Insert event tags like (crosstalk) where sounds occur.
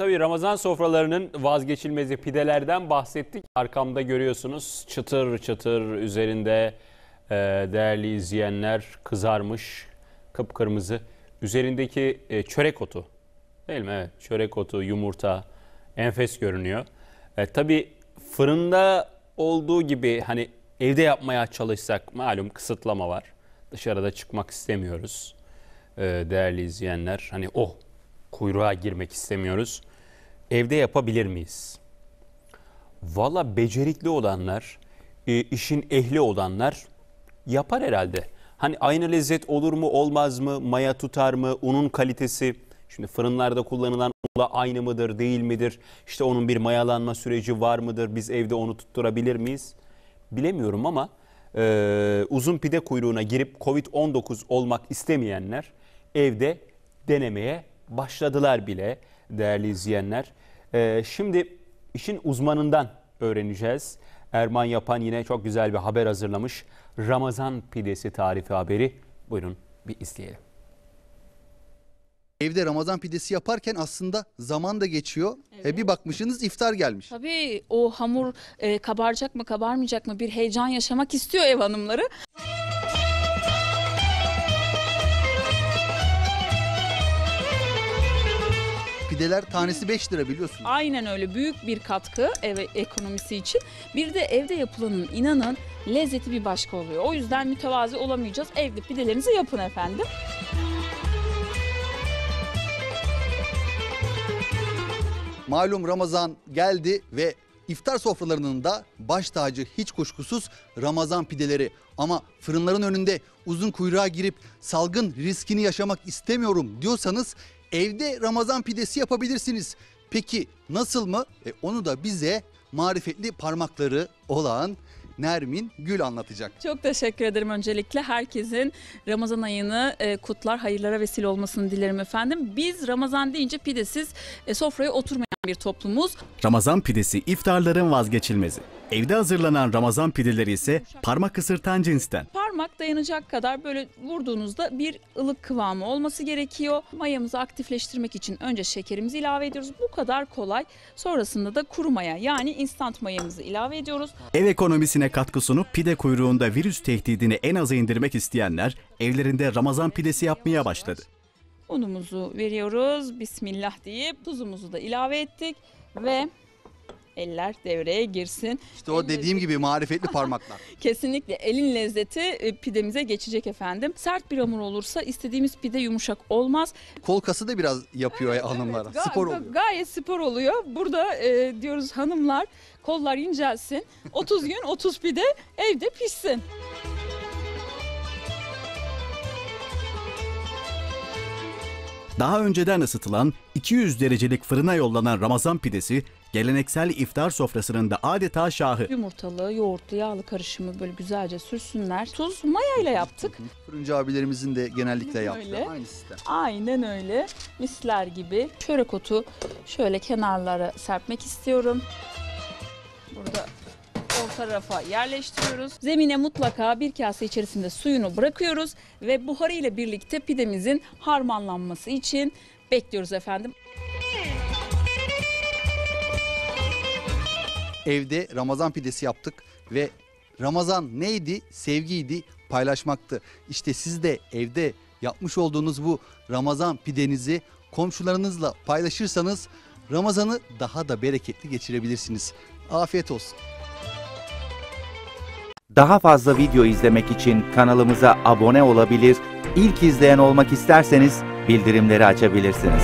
tabii Ramazan sofralarının vazgeçilmezi pidelerden bahsettik. Arkamda görüyorsunuz çıtır çıtır üzerinde e, değerli izleyenler kızarmış kıpkırmızı. Üzerindeki e, çörek otu değil mi? Evet çörek otu, yumurta enfes görünüyor. E, tabii fırında olduğu gibi hani evde yapmaya çalışsak malum kısıtlama var. Dışarıda çıkmak istemiyoruz e, değerli izleyenler. Hani o kuyruğa girmek istemiyoruz. Evde yapabilir miyiz? Valla becerikli olanlar, e, işin ehli olanlar yapar herhalde. Hani aynı lezzet olur mu olmaz mı? Maya tutar mı? Unun kalitesi şimdi fırınlarda kullanılan unla aynı mıdır değil midir? İşte onun bir mayalanma süreci var mıdır? Biz evde onu tutturabilir miyiz? Bilemiyorum ama e, uzun pide kuyruğuna girip Covid-19 olmak istemeyenler evde denemeye başladılar bile değerli izleyenler. E, şimdi işin uzmanından öğreneceğiz. Erman Yapan yine çok güzel bir haber hazırlamış. Ramazan pidesi tarifi haberi. Buyurun bir izleyelim. Evde Ramazan pidesi yaparken aslında zaman da geçiyor. E bir bakmışsınız iftar gelmiş. Tabii o hamur e, kabaracak mı kabarmayacak mı bir heyecan yaşamak istiyor ev hanımları. Pideler tanesi 5 lira biliyorsunuz. Aynen öyle büyük bir katkı ev ekonomisi için. Bir de evde yapılanın inanın lezzeti bir başka oluyor. O yüzden mütevazi olamayacağız. Evde pidelerinizi yapın efendim. Malum Ramazan geldi ve iftar sofralarının da baş tacı hiç kuşkusuz Ramazan pideleri. Ama fırınların önünde uzun kuyruğa girip salgın riskini yaşamak istemiyorum diyorsanız evde Ramazan pidesi yapabilirsiniz. Peki nasıl mı? E, onu da bize marifetli parmakları olan Nermin Gül anlatacak. Çok teşekkür ederim öncelikle. Herkesin Ramazan ayını e, kutlar, hayırlara vesile olmasını dilerim efendim. Biz Ramazan deyince pidesiz e, sofraya oturmayan bir toplumuz. Ramazan pidesi iftarların vazgeçilmezi. Evde hazırlanan Ramazan pideleri ise parmak ısırtan cinsten. Parmak dayanacak kadar böyle vurduğunuzda bir ılık kıvamı olması gerekiyor. Mayamızı aktifleştirmek için önce şekerimizi ilave ediyoruz. Bu kadar kolay. Sonrasında da kuru maya yani instant mayamızı ilave ediyoruz. Ev ekonomisine katkı sunup pide kuyruğunda virüs tehdidini en aza indirmek isteyenler evlerinde Ramazan pidesi yapmaya başladı. Unumuzu veriyoruz. Bismillah deyip tuzumuzu da ilave ettik ve eller devreye girsin. İşte o dediğim gibi marifetli parmaklar. (laughs) Kesinlikle elin lezzeti e, pidemize geçecek efendim. Sert bir hamur olursa istediğimiz pide yumuşak olmaz. Kol kası da biraz yapıyor ya hanımlara. Ga- Spor ga- oluyor. Gayet spor oluyor. Burada e, diyoruz hanımlar kollar incelsin. (laughs) 30 gün 30 pide evde pişsin. Daha önceden ısıtılan 200 derecelik fırına yollanan Ramazan pidesi geleneksel iftar sofrasının da adeta şahı. Yumurtalı, yoğurtlu, yağlı karışımı böyle güzelce sürsünler. Tuz mayayla yaptık. Fırıncı abilerimizin de genellikle yaptığı Öyle. aynı sistem. Aynen öyle. Misler gibi. Çörek otu şöyle kenarlara serpmek istiyorum. Burada orta rafa yerleştiriyoruz. Zemine mutlaka bir kase içerisinde suyunu bırakıyoruz ve buharı ile birlikte pidemizin harmanlanması için bekliyoruz efendim. Evde Ramazan pidesi yaptık ve Ramazan neydi? Sevgiydi, paylaşmaktı. İşte siz de evde yapmış olduğunuz bu Ramazan pidenizi komşularınızla paylaşırsanız Ramazan'ı daha da bereketli geçirebilirsiniz. Afiyet olsun. Daha fazla video izlemek için kanalımıza abone olabilir, ilk izleyen olmak isterseniz bildirimleri açabilirsiniz.